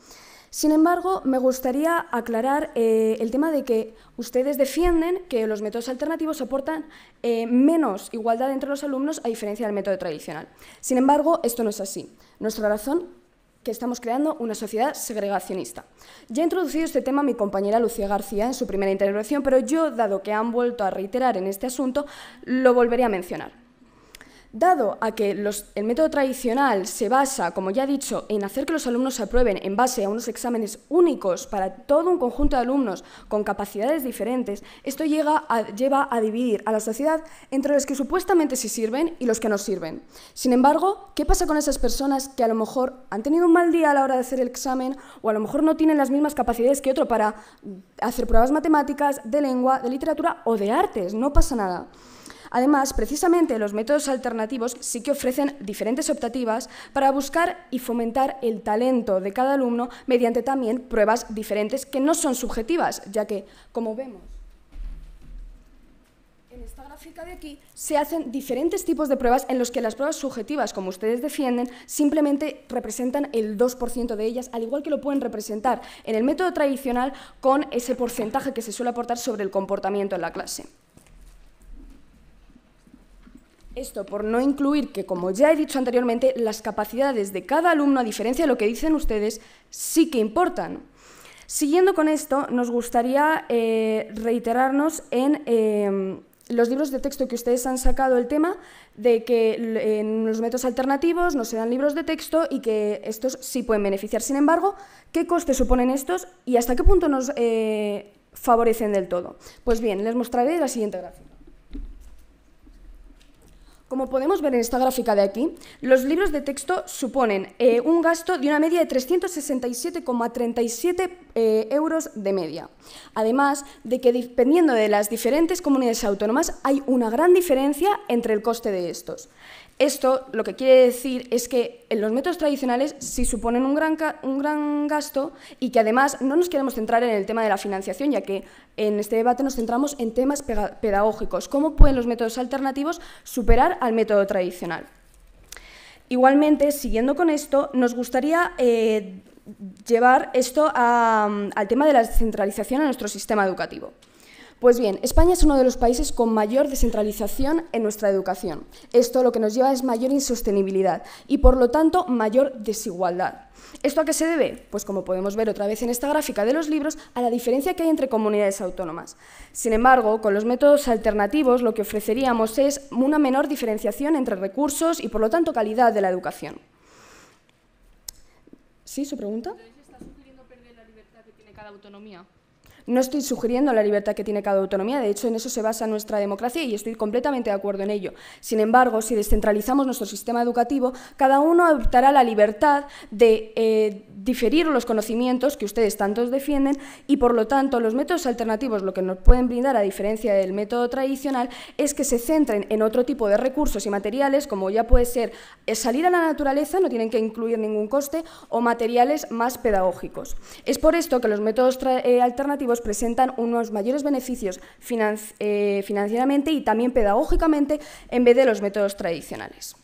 Sin embargo, me gustaría aclarar eh, el tema de que ustedes defienden que los métodos alternativos aportan eh, menos igualdad entre los alumnos a diferencia del método tradicional. Sin embargo, esto no es así. Nuestra razón que estamos creando una sociedad segregacionista. Ya ha introducido este tema mi compañera Lucía García en su primera intervención, pero yo, dado que han vuelto a reiterar en este asunto, lo volveré a mencionar. Dado a que el método tradicional se basa, como ya he dicho, en hacer que los alumnos se aprueben en base a unos exámenes únicos para todo un conjunto de alumnos con capacidades diferentes, esto lleva a dividir a la sociedad entre los que supuestamente sí sirven y los que no sirven. Sin embargo, ¿qué pasa con esas personas que a lo mejor han tenido un mal día a la hora de hacer el examen o a lo mejor no tienen las mismas capacidades que otro para hacer pruebas matemáticas, de lengua, de literatura o de artes? No pasa nada. Además, precisamente los métodos alternativos sí que ofrecen diferentes optativas para buscar y fomentar el talento de cada alumno mediante también pruebas diferentes que no son subjetivas, ya que, como vemos, en esta gráfica de aquí se hacen diferentes tipos de pruebas en los que las pruebas subjetivas, como ustedes defienden, simplemente representan el 2% de ellas, al igual que lo pueden representar en el método tradicional con ese porcentaje que se suele aportar sobre el comportamiento en la clase. Esto por no incluir que, como ya he dicho anteriormente, las capacidades de cada alumno, a diferencia de lo que dicen ustedes, sí que importan. Siguiendo con esto, nos gustaría eh, reiterarnos en eh, los libros de texto que ustedes han sacado el tema de que en los métodos alternativos no se dan libros de texto y que estos sí pueden beneficiar. Sin embargo, ¿qué coste suponen estos y hasta qué punto nos eh, favorecen del todo? Pues bien, les mostraré la siguiente gráfica. Como podemos ver en esta gráfica de aquí, los libros de texto suponen eh, un gasto de una media de 367,37 eh, euros de media. Además de que dependiendo de las diferentes comunidades autónomas hay una gran diferencia entre el coste de estos. Esto lo que quiere decir es que en los métodos tradicionales sí suponen un gran, un gran gasto y que además no nos queremos centrar en el tema de la financiación, ya que en este debate nos centramos en temas pedagógicos. ¿Cómo pueden los métodos alternativos superar al método tradicional? Igualmente, siguiendo con esto, nos gustaría eh, llevar esto al tema de la descentralización en nuestro sistema educativo. Pues bien, España es uno de los países con mayor descentralización en nuestra educación. Esto lo que nos lleva es mayor insostenibilidad y, por lo tanto, mayor desigualdad. ¿Esto a qué se debe? Pues como podemos ver otra vez en esta gráfica de los libros, a la diferencia que hay entre comunidades autónomas. Sin embargo, con los métodos alternativos lo que ofreceríamos es una menor diferenciación entre recursos y, por lo tanto, calidad de la educación. ¿Sí, su pregunta? ¿Está sugiriendo perder la libertad que tiene cada autonomía? No estoy sugiriendo la libertad que tiene cada autonomía, de hecho en eso se basa nuestra democracia y estoy completamente de acuerdo en ello. Sin embargo, si descentralizamos nuestro sistema educativo, cada uno adoptará la libertad de eh, diferir los conocimientos que ustedes tantos defienden y, por lo tanto, los métodos alternativos lo que nos pueden brindar, a diferencia del método tradicional, es que se centren en otro tipo de recursos y materiales, como ya puede ser eh, salir a la naturaleza, no tienen que incluir ningún coste, o materiales más pedagógicos. Es por esto que los métodos eh, alternativos presentan unos mayores beneficios eh, financieramente y también pedagógicamente en vez de los métodos tradicionales.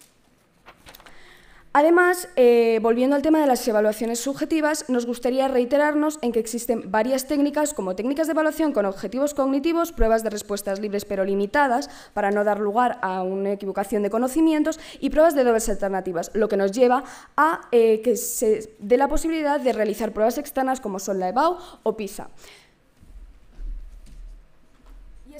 Además, eh, volviendo al tema de las evaluaciones subjetivas, nos gustaría reiterarnos en que existen varias técnicas, como técnicas de evaluación con objetivos cognitivos, pruebas de respuestas libres pero limitadas, para no dar lugar a una equivocación de conocimientos, y pruebas de dobles alternativas, lo que nos lleva a eh, que se dé la posibilidad de realizar pruebas externas como son la EBAU o PISA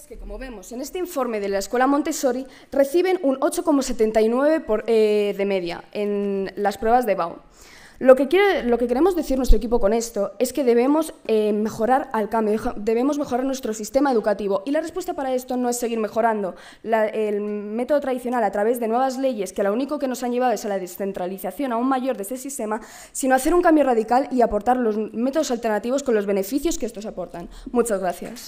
que, como vemos en este informe de la Escuela Montessori, reciben un 8,79 eh, de media en las pruebas de BAU. Lo que, quiere, lo que queremos decir nuestro equipo con esto es que debemos eh, mejorar al cambio, debemos mejorar nuestro sistema educativo y la respuesta para esto no es seguir mejorando la, el método tradicional a través de nuevas leyes que lo único que nos han llevado es a la descentralización aún mayor de este sistema, sino hacer un cambio radical y aportar los métodos alternativos con los beneficios que estos aportan. Muchas gracias.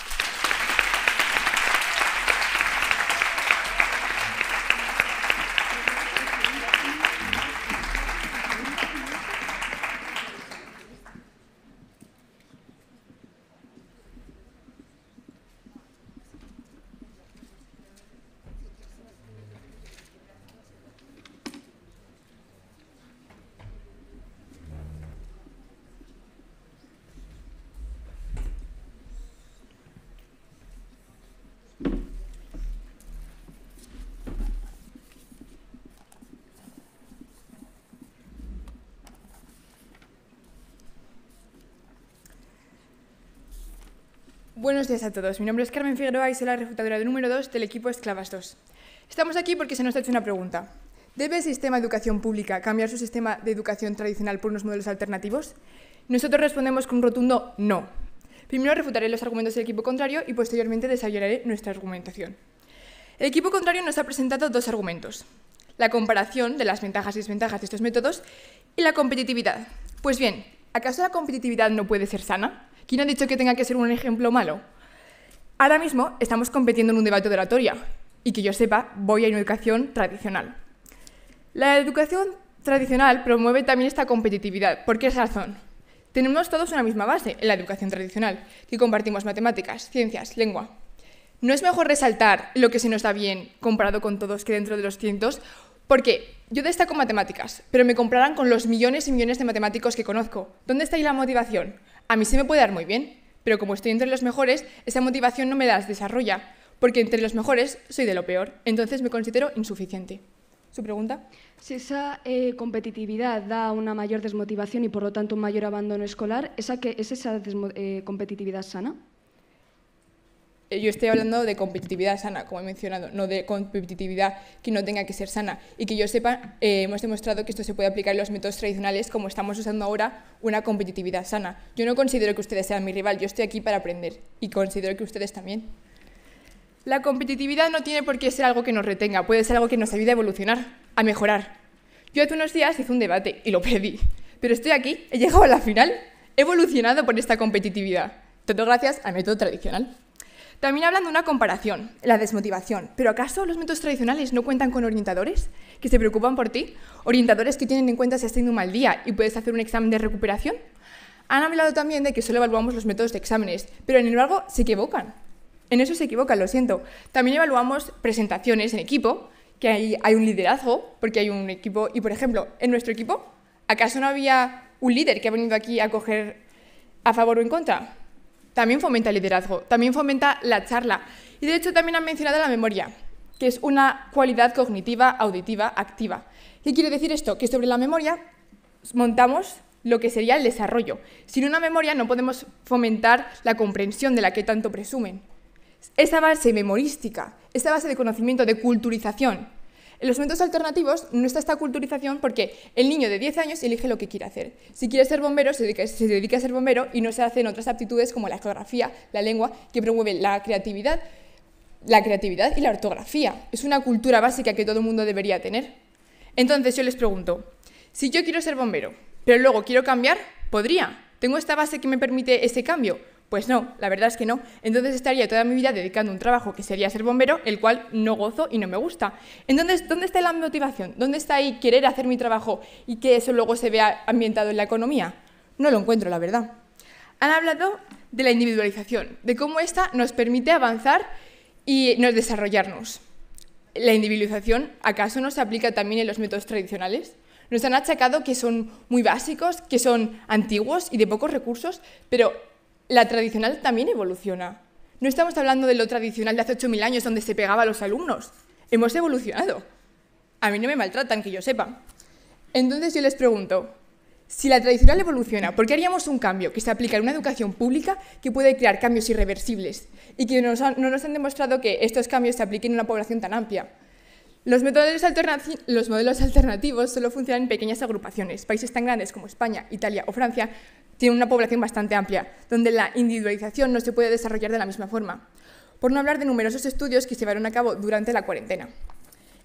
Buenos días a todos. Mi nombre es Carmen Figueroa y soy la refutadora de número 2 del equipo Esclavas 2. Estamos aquí porque se nos ha hecho una pregunta. ¿Debe el sistema de educación pública cambiar su sistema de educación tradicional por unos modelos alternativos? Nosotros respondemos con un rotundo no. Primero refutaré los argumentos del equipo contrario y posteriormente desarrollaré nuestra argumentación. El equipo contrario nos ha presentado dos argumentos. La comparación de las ventajas y desventajas de estos métodos y la competitividad. Pues bien, ¿acaso la competitividad no puede ser sana? ¿Quién ha dicho que tenga que ser un ejemplo malo? Ahora mismo estamos compitiendo en un debate de oratoria y que yo sepa, voy a una educación tradicional. La educación tradicional promueve también esta competitividad. ¿Por qué razón? Tenemos todos una misma base en la educación tradicional, que compartimos matemáticas, ciencias, lengua. ¿No es mejor resaltar lo que se nos da bien comparado con todos que dentro de los cientos? Porque yo destaco matemáticas, pero me compararán con los millones y millones de matemáticos que conozco. ¿Dónde está ahí la motivación? A mí se me puede dar muy bien, pero como estoy entre los mejores, esa motivación no me la desarrolla, porque entre los mejores soy de lo peor, entonces me considero insuficiente. ¿Su pregunta? Si esa eh, competitividad da una mayor desmotivación y por lo tanto un mayor abandono escolar, ¿esa que, ¿es esa eh, competitividad sana? Eh, yo estoy hablando de competitividad sana, como he mencionado, no de competitividad que no tenga que ser sana. Y que yo sepa, eh, hemos demostrado que esto se puede aplicar en los métodos tradicionales como estamos usando ahora una competitividad sana. Yo no considero que ustedes sean mi rival, yo estoy aquí para aprender y considero que ustedes también. La competitividad no tiene por qué ser algo que nos retenga, puede ser algo que nos ayude a evolucionar, a mejorar. Yo hace unos días hice un debate y lo perdí, pero estoy aquí, he llegado a la final, he evolucionado por esta competitividad. Todo gracias al método tradicional. También hablan de una comparación, la desmotivación. ¿Pero acaso los métodos tradicionales no cuentan con orientadores que se preocupan por ti? Orientadores que tienen en cuenta si has tenido un mal día y puedes hacer un examen de recuperación. Han hablado también de que solo evaluamos los métodos de exámenes, pero en embargo se equivocan. En eso se equivocan, lo siento. También evaluamos presentaciones en equipo, que hay, hay un liderazgo, porque hay un equipo. Y por ejemplo, en nuestro equipo, ¿acaso no había un líder que ha venido aquí a coger a favor o en contra? También fomenta el liderazgo, también fomenta la charla. Y de hecho también han mencionado la memoria, que es una cualidad cognitiva, auditiva, activa. ¿Qué quiere decir esto? Que sobre la memoria montamos lo que sería el desarrollo. Sin una memoria no podemos fomentar la comprensión de la que tanto presumen. Esa base memorística, esa base de conocimiento, de culturización, en los métodos alternativos no está esta culturización porque el niño de 10 años elige lo que quiere hacer. Si quiere ser bombero, se dedica, a ser bombero y no se hacen otras aptitudes como la geografía, la lengua, que promueven la creatividad, la creatividad y la ortografía. Es una cultura básica que todo el mundo debería tener. Entonces yo les pregunto, si yo quiero ser bombero, pero luego quiero cambiar, ¿podría? ¿Tengo esta base que me permite ese cambio? Pues no, la verdad es que no. Entonces estaría toda mi vida dedicando un trabajo que sería ser bombero, el cual no gozo y no me gusta. Entonces, ¿dónde está la motivación? ¿Dónde está ahí querer hacer mi trabajo y que eso luego se vea ambientado en la economía? No lo encuentro, la verdad. Han hablado de la individualización, de cómo esta nos permite avanzar y nos desarrollarnos. ¿La individualización acaso no se aplica también en los métodos tradicionales? Nos han achacado que son muy básicos, que son antiguos y de pocos recursos, pero la tradicional también evoluciona. No estamos hablando de lo tradicional de hace 8.000 años donde se pegaba a los alumnos. Hemos evolucionado. A mí no me maltratan, que yo sepa. Entonces yo les pregunto, si la tradicional evoluciona, ¿por qué haríamos un cambio que se aplica en una educación pública que puede crear cambios irreversibles y que no nos han demostrado que estos cambios se apliquen en una población tan amplia? Los, modelos alternativos solo funcionan en pequeñas agrupaciones. Países tan grandes como España, Italia o Francia tienen una población bastante amplia, donde la individualización no se puede desarrollar de la misma forma. Por no hablar de numerosos estudios que se llevaron a cabo durante la cuarentena.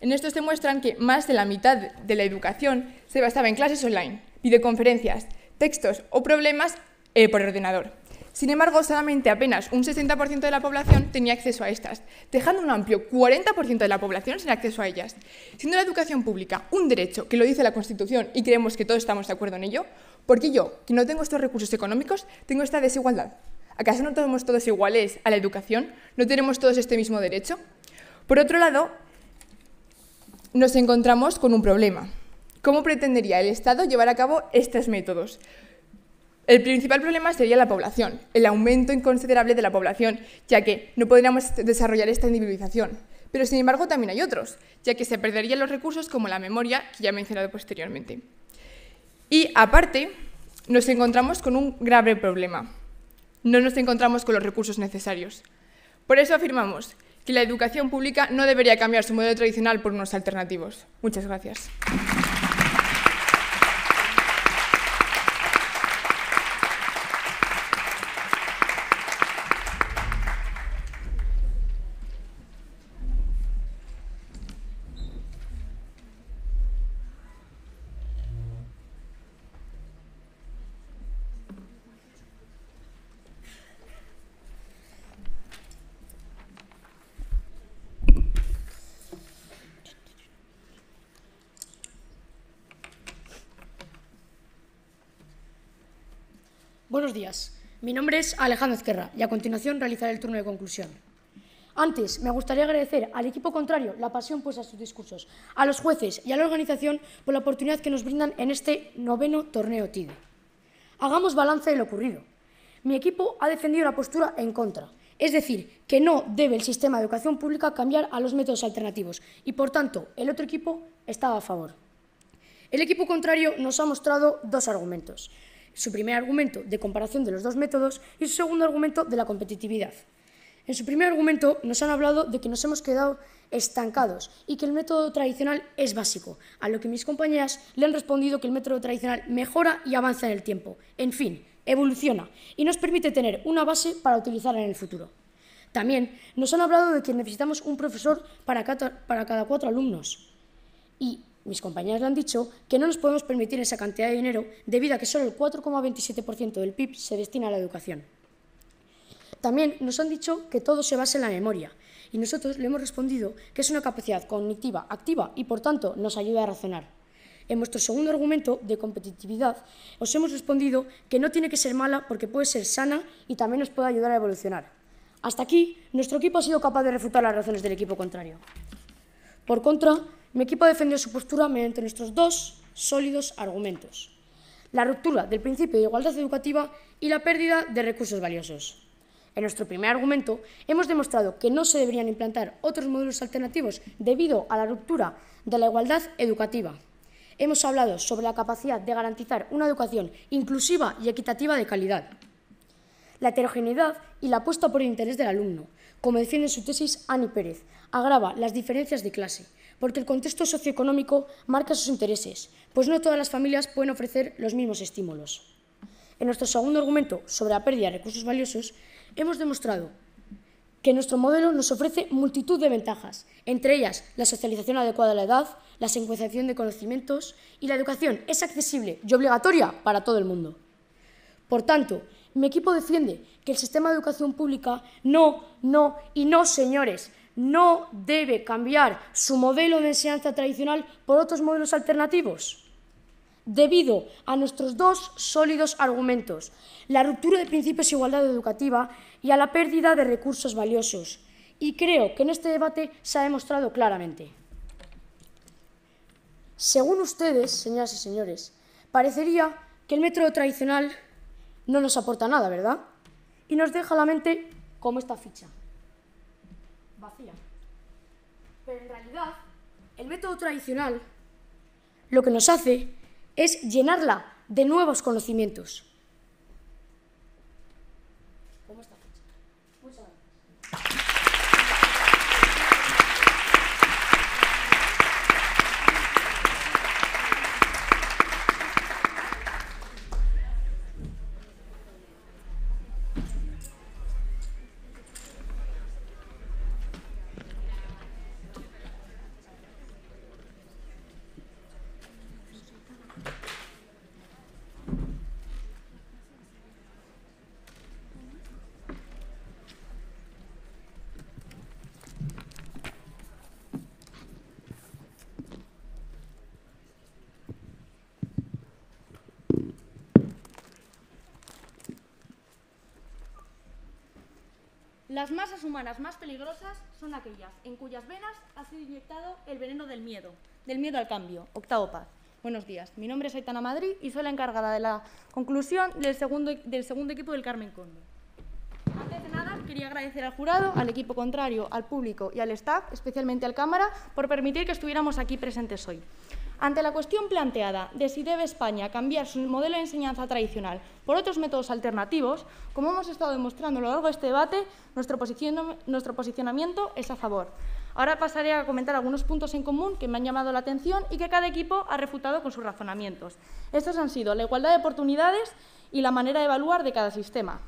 En estos demuestran que más de la mitad de la educación se basaba en clases online, videoconferencias, textos o problemas eh, por ordenador. Sin embargo, solamente apenas un 60% de la población tenía acceso a estas, dejando un amplio 40% de la población sin acceso a ellas. Siendo la educación pública un derecho que lo dice la Constitución y creemos que todos estamos de acuerdo en ello, ¿por qué yo, que no tengo estos recursos económicos, tengo esta desigualdad? ¿Acaso no somos todos iguales a la educación? ¿No tenemos todos este mismo derecho? Por otro lado, nos encontramos con un problema. ¿Cómo pretendería el Estado llevar a cabo estos métodos? El principal problema sería la población, el aumento inconsiderable de la población, ya que no podríamos desarrollar esta individualización. Pero sin embargo también hay otros, ya que se perderían los recursos como la memoria, que ya he mencionado posteriormente. Y aparte, nos encontramos con un grave problema. No nos encontramos con los recursos necesarios. Por eso afirmamos que la educación pública no debería cambiar su modelo tradicional por unos alternativos. Muchas gracias. Buenos días. Mi nombre es Alejandro Ezquerra y a continuación realizaré el turno de conclusión. Antes, me gustaría agradecer al equipo contrario la pasión puesta a sus discursos, a los jueces y a la organización por la oportunidad que nos brindan en este noveno torneo TIDE. Hagamos balance de lo ocurrido. Mi equipo ha defendido la postura en contra, es decir, que no debe el sistema de educación pública cambiar a los métodos alternativos y, por tanto, el otro equipo estaba a favor. El equipo contrario nos ha mostrado dos argumentos. Su primer argumento de comparación de los dos métodos y su segundo argumento de la competitividad. En su primer argumento nos han hablado de que nos hemos quedado estancados y que el método tradicional es básico, a lo que mis compañeras le han respondido que el método tradicional mejora y avanza en el tiempo. En fin, evoluciona y nos permite tener una base para utilizar en el futuro. También nos han hablado de que necesitamos un profesor para cada, para cada cuatro alumnos. Y mis compañeras le han dicho que no nos podemos permitir esa cantidad de dinero debido a que solo el 4,27% del PIB se destina a la educación. También nos han dicho que todo se basa en la memoria y nosotros le hemos respondido que es una capacidad cognitiva activa y por tanto nos ayuda a razonar. En vuestro segundo argumento de competitividad os hemos respondido que no tiene que ser mala porque puede ser sana y también nos puede ayudar a evolucionar. Hasta aquí, nuestro equipo ha sido capaz de refutar las razones del equipo contrario. Por contra, mi equipo ha defendido su postura mediante nuestros dos sólidos argumentos. La ruptura del principio de igualdad educativa y la pérdida de recursos valiosos. En nuestro primer argumento hemos demostrado que no se deberían implantar otros modelos alternativos debido a la ruptura de la igualdad educativa. Hemos hablado sobre la capacidad de garantizar una educación inclusiva y equitativa de calidad. La heterogeneidad y la apuesta por el interés del alumno, como defiende en su tesis Ani Pérez, agrava las diferencias de clase, porque el contexto socioeconómico marca sus intereses, pues no todas las familias pueden ofrecer los mismos estímulos. En nuestro segundo argumento sobre la pérdida de recursos valiosos, hemos demostrado que nuestro modelo nos ofrece multitud de ventajas, entre ellas la socialización adecuada a la edad, la secuenciación de conocimientos y la educación es accesible y obligatoria para todo el mundo. Por tanto, mi equipo defiende que el sistema de educación pública no, no y no, señores, no debe cambiar su modelo de enseñanza tradicional por otros modelos alternativos. Debido a nuestros dos sólidos argumentos, la ruptura de principios de igualdad educativa y a la pérdida de recursos valiosos. Y creo que en este debate se ha demostrado claramente. Según ustedes, señoras y señores, parecería que el método tradicional no nos aporta nada, ¿verdad? Y nos deja la mente como esta ficha, vacía. Pero en realidad, el método tradicional lo que nos hace es llenarla de nuevos conocimientos. Como esta ficha. Muchas gracias. Las masas humanas más peligrosas son aquellas en cuyas venas ha sido inyectado el veneno del miedo, del miedo al cambio. Octavo paz. Buenos días, mi nombre es Aitana Madrid y soy la encargada de la conclusión del segundo, del segundo equipo del Carmen Conde. Antes de nada, quería agradecer al jurado, al equipo contrario, al público y al staff, especialmente al cámara, por permitir que estuviéramos aquí presentes hoy. Ante la cuestión planteada de si debe España cambiar su modelo de enseñanza tradicional por otros métodos alternativos, como hemos estado demostrando a lo largo de este debate, nuestro, posicionamiento es a favor. Ahora pasaré a comentar algunos puntos en común que me han llamado la atención y que cada equipo ha refutado con sus razonamientos. Estos han sido la igualdad de oportunidades y la manera de evaluar de cada sistema.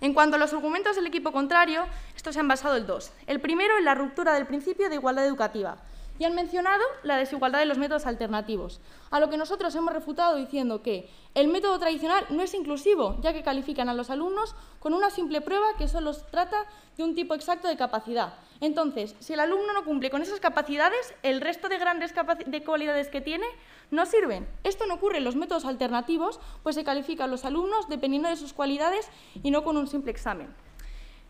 En cuanto a los argumentos del equipo contrario, estos se han basado en dos. El primero en la ruptura del principio de igualdad educativa, y han mencionado la desigualdad de los métodos alternativos, a lo que nosotros hemos refutado diciendo que el método tradicional no es inclusivo, ya que califican a los alumnos con una simple prueba que solo trata de un tipo exacto de capacidad. Entonces, si el alumno no cumple con esas capacidades, el resto de grandes de cualidades que tiene no sirven. Esto no ocurre en los métodos alternativos, pues se califican a los alumnos dependiendo de sus cualidades y no con un simple examen.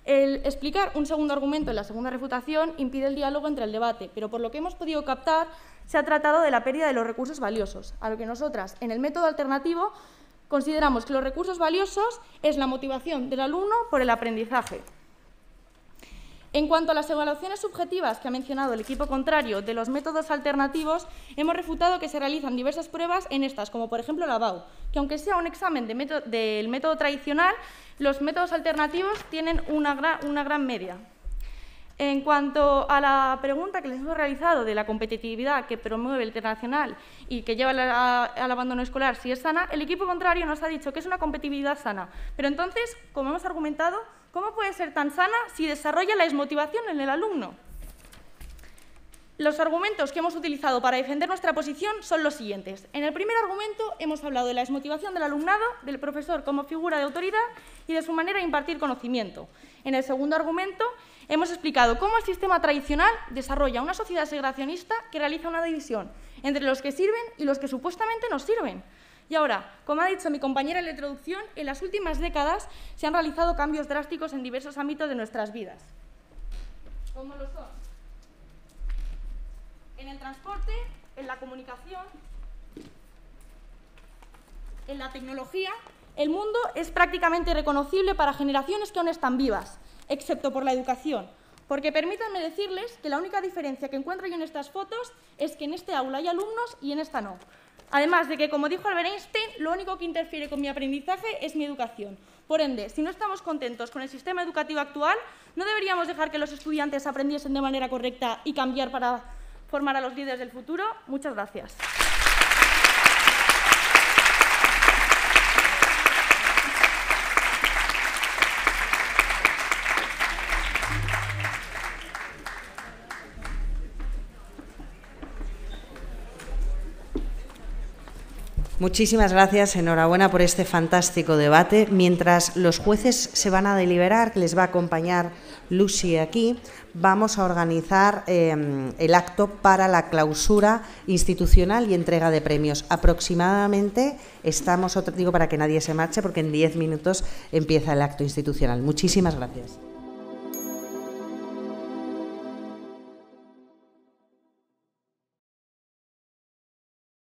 El explicar un segundo argumento en la segunda refutación impide el diálogo entre el debate, pero por lo que hemos podido captar, se ha tratado de la pérdida de los recursos valiosos, a lo que nosotras, en el método alternativo, consideramos que los recursos valiosos es la motivación del alumno por el aprendizaje. En cuanto a las evaluaciones subjetivas que ha mencionado el equipo contrario de los métodos alternativos, hemos refutado que se realizan diversas pruebas en estas, como por ejemplo la BAU, que aunque sea un examen del método tradicional, los métodos alternativos tienen una gran, media. En cuanto a la pregunta que les hemos realizado de la competitividad que promueve el internacional y que lleva al abandono escolar si es sana, el equipo contrario nos ha dicho que es una competitividad sana. Pero entonces, como hemos argumentado, ¿Cómo puede ser tan sana si desarrolla la desmotivación en el alumno? Los argumentos que hemos utilizado para defender nuestra posición son los siguientes. En el primer argumento hemos hablado de la desmotivación del alumnado, del profesor como figura de autoridad y de su manera de impartir conocimiento. En el segundo argumento hemos explicado cómo el sistema tradicional desarrolla una sociedad segregacionista que realiza una división entre los que sirven y los que supuestamente no sirven. Y ahora, como ha dicho mi compañera en la introducción, en las últimas décadas se han realizado cambios drásticos en diversos ámbitos de nuestras vidas. ¿Cómo lo son? En el transporte, en la comunicación, en la tecnología, el mundo es prácticamente reconocible para generaciones que aún están vivas, excepto por la educación. Porque permítanme decirles que la única diferencia que encuentro yo en estas fotos es que en este aula hay alumnos y en esta no. Además de que, como dijo Albert Einstein, lo único que interfiere con mi aprendizaje es mi educación. Por ende, si no estamos contentos con el sistema educativo actual, no deberíamos dejar que los estudiantes aprendiesen de manera correcta y cambiar para formar a los líderes del futuro. Muchas gracias. Muchísimas gracias, enhorabuena por este fantástico debate. Mientras los jueces se van a deliberar, que les va a acompañar Lucy aquí, vamos a organizar em, el acto para la clausura institucional y entrega de premios. Aproximadamente estamos, digo para que nadie se marche, porque en diez minutos empieza el acto institucional. Muchísimas gracias.